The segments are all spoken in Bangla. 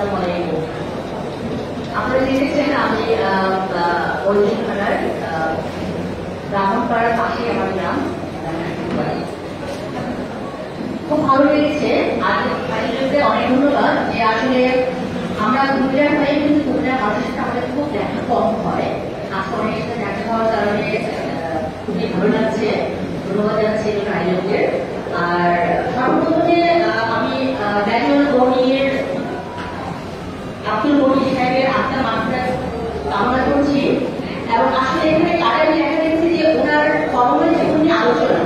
আসসালামু আলাইকুম আপনারা দেখেছেন আমি ওইখানকার ব্রাহ্মণপাড়ার পাশে আমার গ্রাম খুব ভালো লেগেছে। আর অনেক ধন্যবাদ যে আসলে আমরা কুমিল্লার হয়ে কিন্তু কুমিল্লার মানুষের আমাদের খুব দেখা কম হয়। আজকে অনেক সাথে দেখা হওয়ার কারণে খুবই ভালো লাগছে, ধন্যবাদ এগুলো আয়োজকদের আর সর্বপ্রথমে আব্দুল মজিদ সাহেবের আত্মার মাত্রা কামনা করছি। এবং আসলে এখানে আমি দেখা দেখছি যে ওনার কর্মময় জীবন নিয়ে আলোচনা।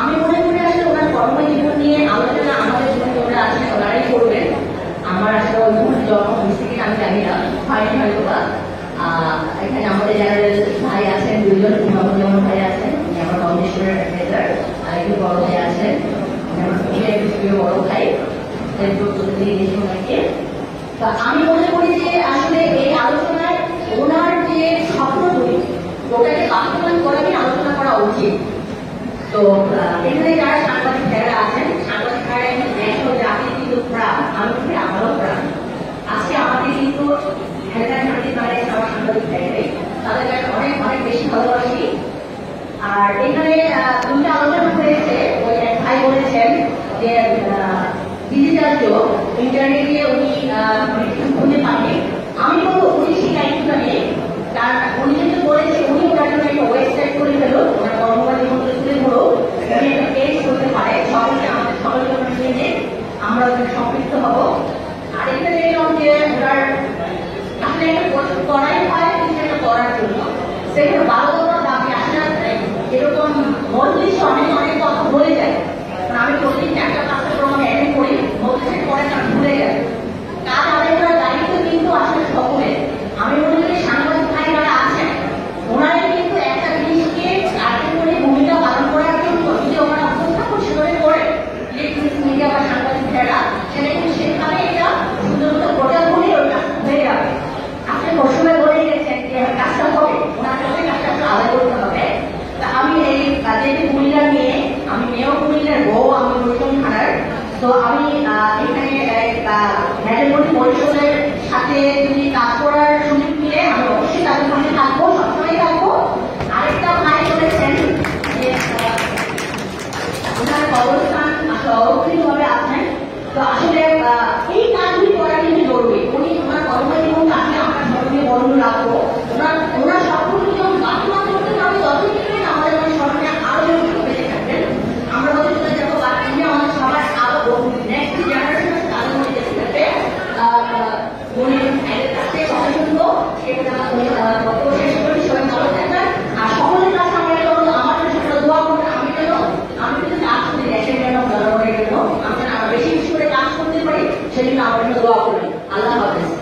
আমি মনে করি আসলে ওনার কর্মময় জীবন নিয়ে আলোচনা আমাদের জীবনে ওরা আসলে ওনারাই করবেন। আমার আসলে ওই জন্ম হয়েছে কিনা আমি জানি না। হয়নি হয়তো বা এখানে আমাদের জেনারেল ভাই আছেন মোহাম্মদ জামান ভাই আছেন, উনি আমার ফাউন্ডেশনের ম্যানেজার আর একটু বড় ভাই আছেন। বড় ভাই। তা আমি মনে করি যে আসলে এই আলোচনায় ওনার যে স্বপ্নগুলি ওটাকে বাস্তবায়ন করা নিয়ে আলোচনা করা উচিত। তো এখানে যারা সাংবাদিক ভাইয়েরা আছেন সাংবাদিক ও জাতি কিন্তু প্রাণ আমি আমারও প্রাণ আজকে আমাদের কিন্তু হেলথ সাংবাদিক ভাইয়ের আমার সাংবাদিক তাদেরকে আমি অনেক অনেক বেশি ভালোবাসি। আর এখানে আহ, আলোচনা হয়েছে। ওই এক ভাই বলেছেন যে ডিজিটাল যুগ ইন্টারনেটে উনি আহ, অনেক কিছু খুঁজে পাননি আমি বলব উনি সেই দায়িত্বটা নিয়ে তার উনি যেহেতু বলেছে উনি ওনার জন্য একটা ওয়েবসাইট করে ফেলো ওনার কর্মবাদী মধ্যে তুলে ধরো উনি একটা পেজ করতে পারে সবাইকে আমাদের সবাইকে ওখানে নিয়ে নিয়ে আমরা ওখানে সম্পৃক্ত হব আর এখানে দেখলাম যে ওনার আসলে একটা প্রচুর করাই হয় কিছু একটা করার জন্য সেখানে করার দাবি আসলে এরকম মজলিসে অনেক অনেক কথা বলে যায় কারণ আমি প্রতিদিন একটা পাঁচটা প্রোগ্রাম অ্যাটেন্ড করি মজলিসের পরে তার ভুলে যায় কাজ আদায় করার দায়িত্ব কিন্তু আসলে সকলের আমি মনে করি সাংবাদিক ভাই যারা আছেন ওনারাই কিন্তু একটা জিনিসকে কার্যকরী ভূমিকা পালন করার জন্য যদি ওনারা উপস্থাপন সেভাবে করে ইলেকট্রনিক্স মিডিয়া বা সাংবাদিক ভাইরা সেটা কিন্তু সেখানে এটা সুন্দর মতো প্রচার করলে ওটা হয়ে যাবে আপনি মৌসুমে বলে গেছেন যে কাজটা হবে ওনার কাছে কাজটা একটু আলাদা করতে হবে তা আমি এই যেহেতু কুমিল্লা মেয়ে আমি মেয়েও কুমিল্লার বউ আমি বৈষ্ণব থানার তো আমি আহ, এখানে ম্যাডামগঞ্জ পরিষদের সাথে যদি কাজ করার সুযোগ মিলে আমি অবশ্যই তাদের সঙ্গে থাকব সবসময় থাকব। আরেকটা ভাই বলেছেন ওনার অবস্থান অবস্থিতভাবে আছেন তো আসলে এই কাজগুলি করা কিন্তু জরুরি। উনি ওনার কর্মজীবন কাজে আমরা স্মরণীয় বরণ রাখব। ওনার ওনার সবগুলো যখন বাস্তবায়ন করতে পারব ততই কিন্তু আমাদের মানে স্মরণে আরও যেমন বেঁচে থাকবেন আমরা হয়তো চলে যাব বা তিনি আমাদের সবার আরও নেক্সট জেনারেশন তাদের মধ্যে বেঁচে থাকবে আহ, উনি এদের কাছে কথা শুনব সেটা উনি আহ, বক্তব্য শেষ করি সবাই ভালো থাকবেন আর সকলের কাছে আমরা এটা বলব আমার জন্য সেটা দোয়া করবেন আমি যেন আমি কিন্তু কাজ করি দেশের জন্য জনগণের জন্য আমি যেন আরও বেশি বেশি করে কাজ করতে পারি সেজন্য আমার জন্য দোয়া করবেন আল্লাহ হাফেজ